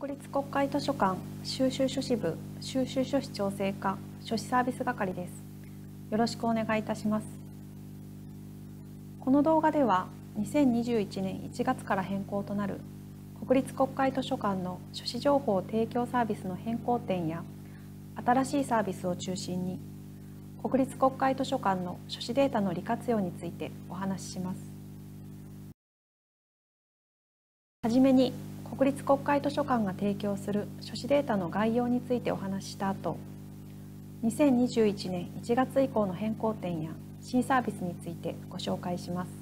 国立国会図書館収集書士部収集書士調整課書士サービス係です。よろしくお願いいたします。この動画では2021年1月から変更となる国立国会図書館の書士情報提供サービスの変更点や新しいサービスを中心に国立国会図書館の書士データの利活用についてお話しします。はじめに国立国会図書館が提供する書士データの概要についてお話しした後2021年1月以降の変更点や新サービスについてご紹介します。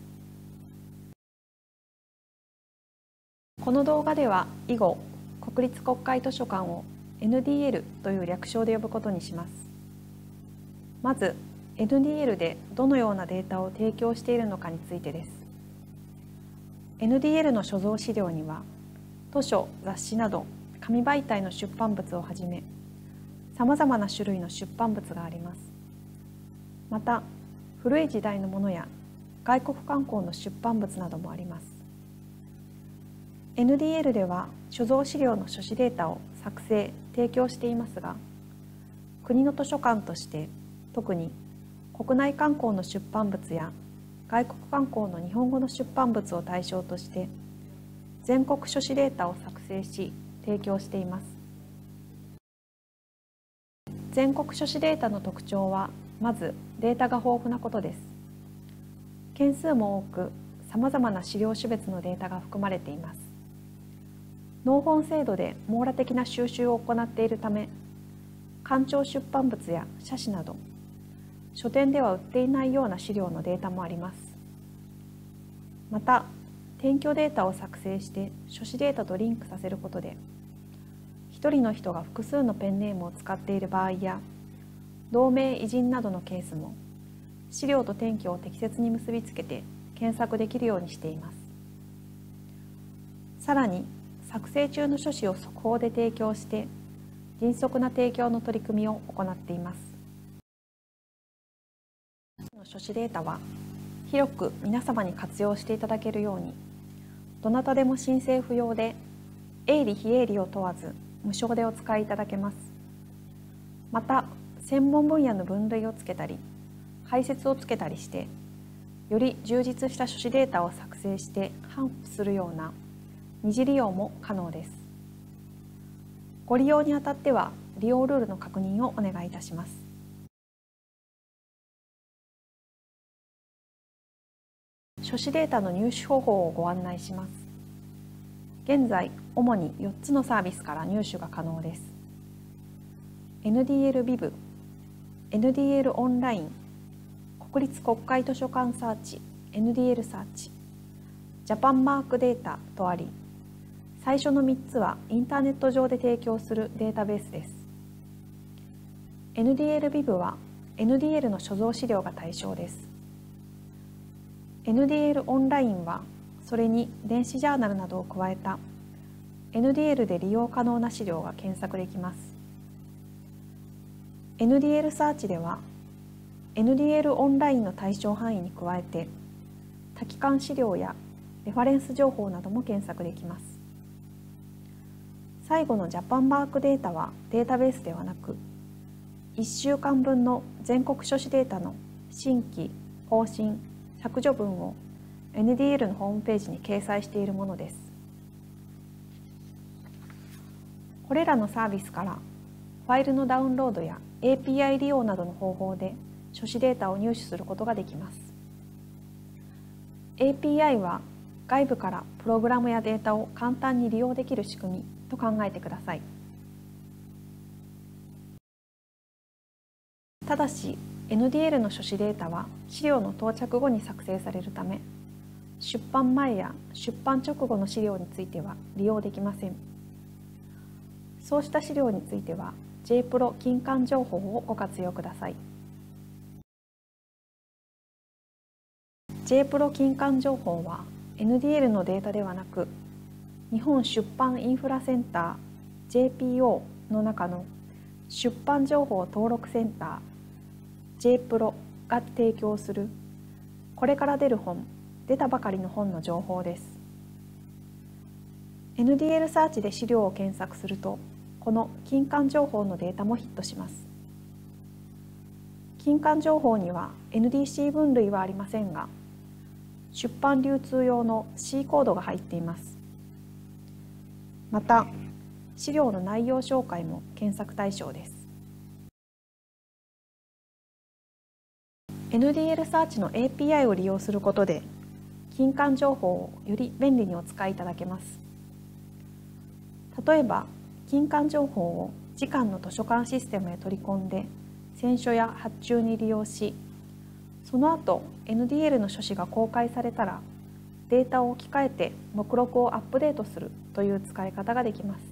この動画では以後国立国会図書館を NDL という略称で呼ぶことにします。まず NDL でどのようなデータを提供しているのかについてです。NDL の所蔵資料には図書雑誌など紙媒体の出版物をはじめさまざまな種類の出版物があります。また古い時代のものや外国観光の出版物などもあります。NDL では所蔵資料の書士データを作成提供していますが国の図書館として特に国内観光の出版物や外国観光の日本語の出版物を対象として全国書士データを作成し提供しています。全国書士データの特徴はまずデータが豊富なことです。件数も多くさまざまな資料種別のデータが含まれています。農本制度で網羅的な収集を行っているため官庁出版物や写真など書店では売っていないような資料のデータもあります。また転居データを作成して書士データとリンクさせることで一人の人が複数のペンネームを使っている場合や同名偉人などのケースも資料と転居を適切に結びつけて検索できるようにしています。さらに作成中の書士を速報で提供して迅速な提供の取り組みを行っています。書士データは広く皆様に活用していただけるようにどなたでも申請不要で営利非営利を問わず無償でお使いいただけます。また専門分野の分類をつけたり解説をつけたりしてより充実した書士データを作成して頒布するような二次利用も可能です。ご利用にあたっては利用ルールの確認をお願いいたします。書士データの入手方法をご案内します。現在主に4つのサービスから入手が可能です。NDL ビブ NDL オンライン国立国会図書館サーチ NDL サーチジャパンマークデータとあり最初の3つはインターネット上で提供するデータベースです。NDL ビブは NDL の所蔵資料が対象です。NDL オンラインはそれに電子ジャーナルなどを加えた。NDL で利用可能な資料が検索できます。NDL サーチでは NDL オンラインの対象範囲に加えて多機関資料やレファレンス情報なども検索できます。最後のジャパンマークデータはデータベースではなく1週間分の全国書士データの新規更新削除文を NDL のホームページに掲載しているものです。これらのサービスからファイルのダウンロードや API 利用などの方法で書士データを入手することができます。API は外部からプログラムやデータを簡単に利用できる仕組みと考えてください。ただし NDL の書士データは資料の到着後に作成されるため出版前や出版直後の資料については利用できません。そうした資料については JPRO 金管情報をご活用ください。JPRO 金管情報は NDL のデータではなく日本出版インフラセンター JPO の中の出版情報登録センター J プロが提供するこれから出る本出たばかりの本の情報です。NDL サーチで資料を検索するとこの金管情報のデータもヒットします。金管情報には NDC 分類はありませんが出版流通用の C コードが入っています。また資料の内容紹介も検索対象です。NDL サーチの API を利用することで金管情報をより便利にお使いいただけます。例えば金管情報を時間の図書館システムへ取り込んで選書や発注に利用しその後 NDL の書詞が公開されたらデータを置き換えて目録をアップデートするという使い方ができます。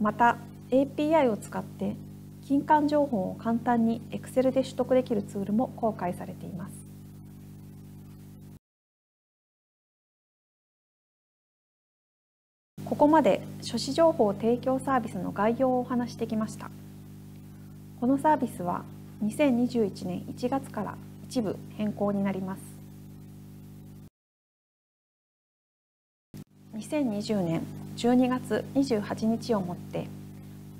また API を使って金管情報を簡単に Excel で取得できるツールも公開されています。ここまで書士情報提供サービスの概要をお話してきました。このサービスは2021年1月から一部変更になります。2020年12月28日をもって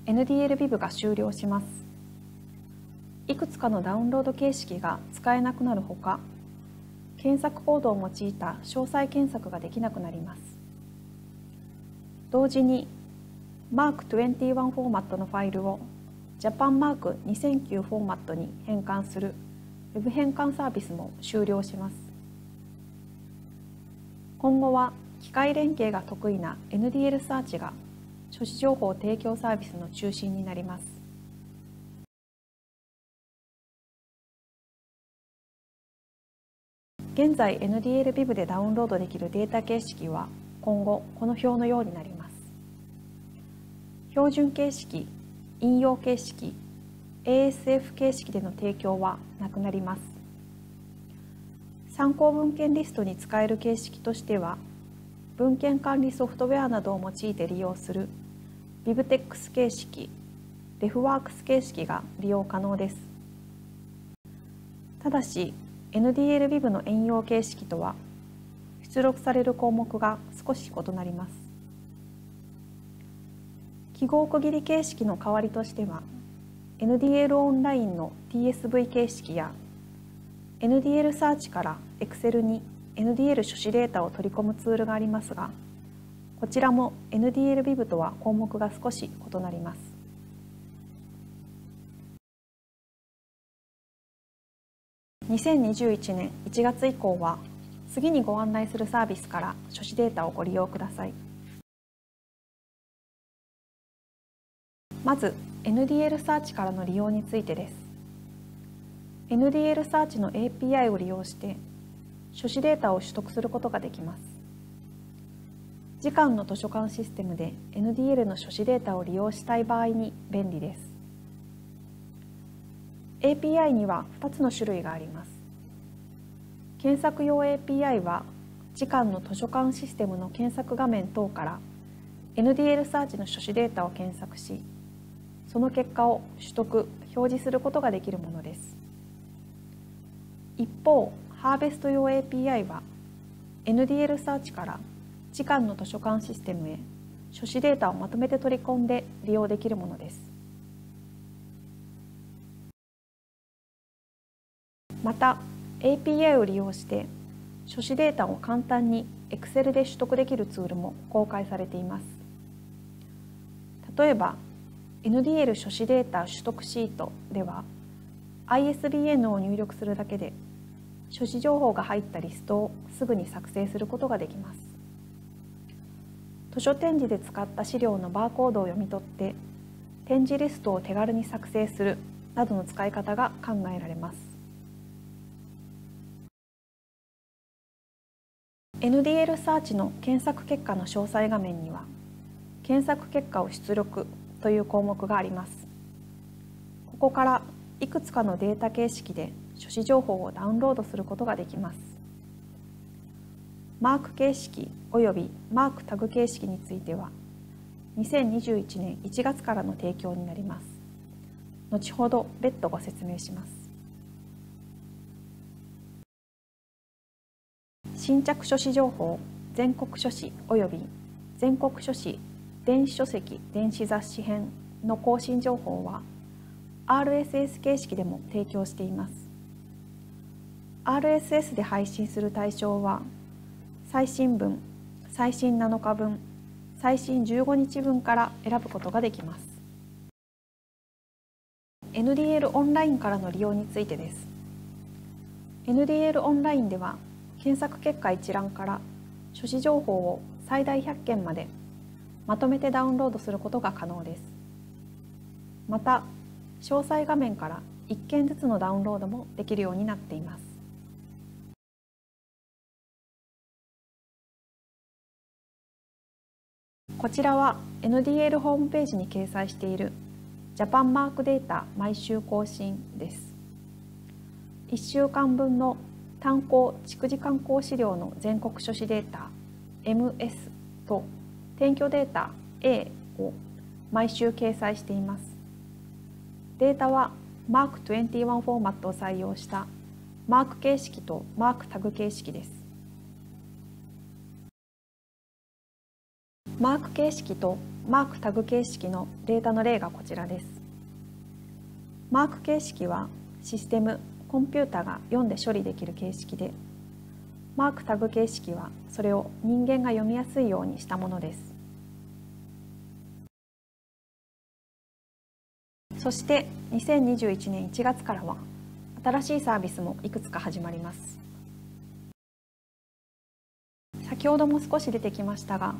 NDLBIB が終了します。いくつかのダウンロード形式が使えなくなるほか検索コードを用いた詳細検索ができなくなります。同時に Mark21 フォーマットのファイルを JapanMark2009 フォーマットに変換する Web 変換サービスも終了します。今後は機械連携が得意な NDL サーチが書士情報提供サービスの中心になります。現在 NDLBIB でダウンロードできるデータ形式は今後この表のようになります。標準形式引用形式 ASF 形式での提供はなくなります。参考文献リストに使える形式としては文献管理ソフトウェアなどを用いて利用する BibTeX 形式 RefWorks 形式が利用可能です。ただし NDLBib の援用形式とは出力される項目が少し異なります。記号区切り形式の代わりとしては NDL オンラインの TSV 形式や NDL サーチから Excel に NDL 書士データを取り込むツールがありますがこちらも NDLBIB とは項目が少し異なります。2021年1月以降は次にご案内するサービスから書士データをご利用ください。まず NDL サーチからの利用についてです。NDL サーチの API を利用して書士データを取得することができます。時間の図書館システムで NDL の書士データを利用したい場合に便利です。API には2つの種類があります。検索用 API は時間の図書館システムの検索画面等から NDL サーチの書士データを検索しその結果を取得表示することができるものです。一方ハーベスト用 API は NDL サーチから時間の図書館システムへ。書士データをまとめて取り込んで利用できるものです。また API を利用して書士データを簡単に Excel で取得できるツールも公開されています。例えば NDL 書士データ取得シートでは ISBN を入力するだけで書士情報が入ったリストをすぐに作成することができます。図書展示で使った資料のバーコードを読み取って展示リストを手軽に作成するなどの使い方が考えられます。NDL サーチの検索結果の詳細画面には検索結果を出力という項目があります。ここからいくつかのデータ形式で書士情報をダウンロードすることができます。マーク形式およびマークタグ形式については2021年1月からの提供になります。後ほど別途ご説明します。新着書士情報全国書誌及び全国書誌電子書籍電子雑誌編の更新情報は RSS 形式でも提供しています。RSS で配信する対象は最新分最新7日分最新15日分から選ぶことができます。NDL オンラインからの利用についてです。NDL オンラインでは検索結果一覧から書誌情報を最大100件までまとめてダウンロードすることが可能です。また詳細画面から1件ずつのダウンロードもできるようになっています。こちらは NDL ホームページに掲載しているジャパンマークデータ毎週更新です。1週間分の単行蓄次観光資料の全国書誌データ MS と転居データ A を毎週掲載しています。データは Mark21 フォーマットを採用したマーク形式とマークタグ形式です。マーク形式とマークタグ形式のデータの例がこちらです。マーク形式はシステム、コンピュータが読んで処理できる形式で、マークタグ形式はそれを人間が読みやすいようにしたものです。そして2021年1月からは新しいサービスもいくつか始まります。先ほども少し出てきましたが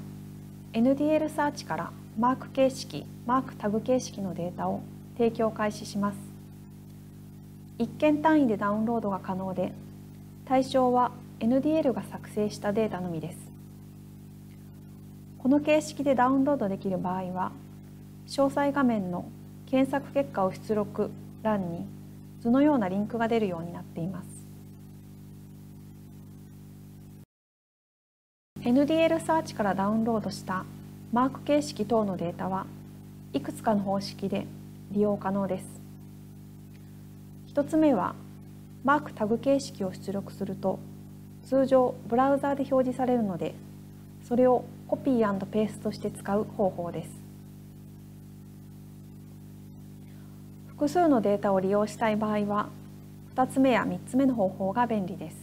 NDL サーチからマーク形式マークタグ形式のデータを提供開始します。1件単位でダウンロードが可能で対象は NDL が作成したデータのみです。この形式でダウンロードできる場合は詳細画面の検索結果を出力欄に図のようなリンクが出るようになっています。NDL サーチからダウンロードしたマーク形式等のデータはいくつかの方式で利用可能です。1つ目はマークタグ形式を出力すると通常ブラウザーで表示されるのでそれをコピーペーストして使う方法です。複数のデータを利用したい場合は2つ目や3つ目の方法が便利です。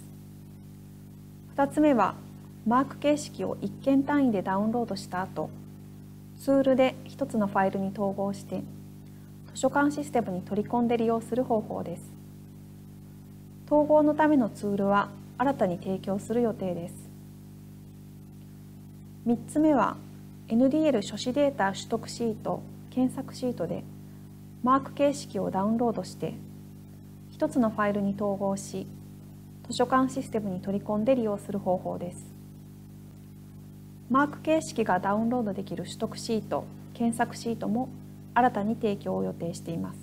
2つ目はマーク形式を1件単位でダウンロードした後ツールで1つのファイルに統合して図書館システムに取り込んで利用する方法です。統合のためのツールは新たに提供する予定です。3つ目は NDL 書誌データ取得シート検索シートでマーク形式をダウンロードして1つのファイルに統合し図書館システムに取り込んで利用する方法です。マーク形式がダウンロードできる取得シート検索シートも新たに提供を予定しています。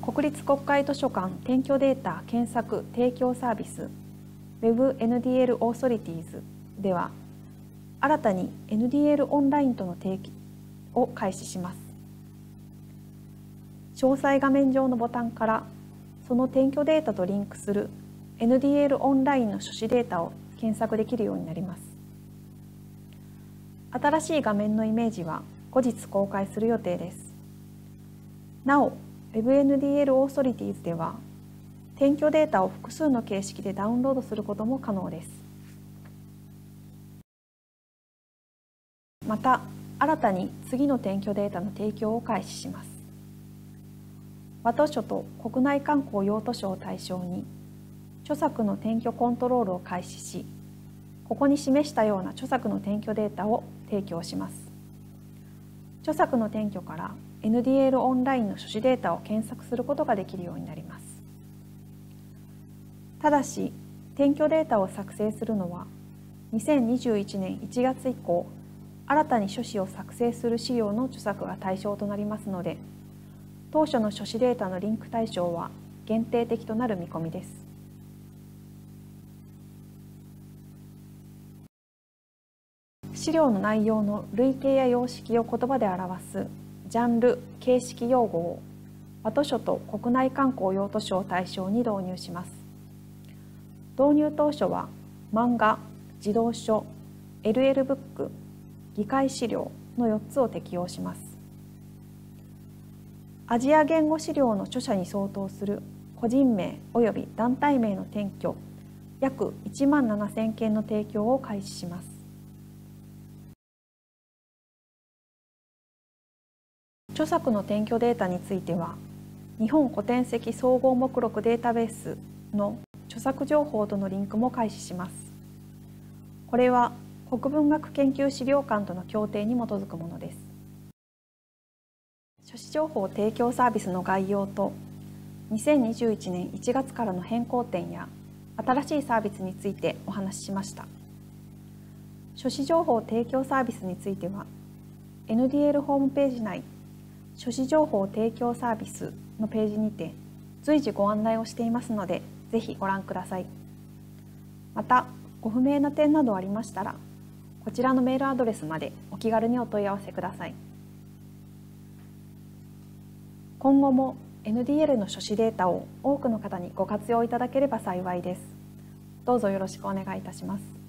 国立国会図書館転居データ検索提供サービス WebNDL オーソリティーズでは新たに NDL オンラインとの提供を開始します。詳細画面上のボタンからその転居データとリンクする NDL オンラインの書誌データを検索できるようになります。新しい画面のイメージは後日公開する予定です。なお WebNDL オーソリティーズでは転居データを複数の形式でダウンロードすることも可能です。また新たに次の転居データの提供を開始します。和図書と国内観光用途書を対象に著作の転居コントロールを開始しここに示したような著作の転居データを提供します。著作の転居から NDL オンラインの書誌データを検索することができるようになります。ただし転居データを作成するのは2021年1月以降新たに書誌を作成する資料の著作が対象となりますので当初の書誌データのリンク対象は限定的となる見込みです。資料の内容の類型や様式を言葉で表すジャンル形式用語を和図書と国内観光用途書を対象に導入します。導入当初は漫画児童書 LL ブック議会資料の4つを適用します。アジア言語資料の著者に相当する個人名及び団体名の転居約1万7000件の提供を開始します。著作の転居データについては日本古典籍総合目録データベースの著作情報とのリンクも開始します。これは国文学研究資料館との協定に基づくものです。書士情報提供サービスの概要と2021年1月からの変更点や新しいサービスについてお話ししました。書士情報提供サービスについては NDL ホームページ内書士情報提供サービスのページにて随時ご案内をしていますのでぜひご覧ください。またご不明な点などありましたらこちらのメールアドレスまでお気軽にお問い合わせください。今後も NDL の書士データを多くの方にご活用いただければ幸いです。どうぞよろしくお願いいたします。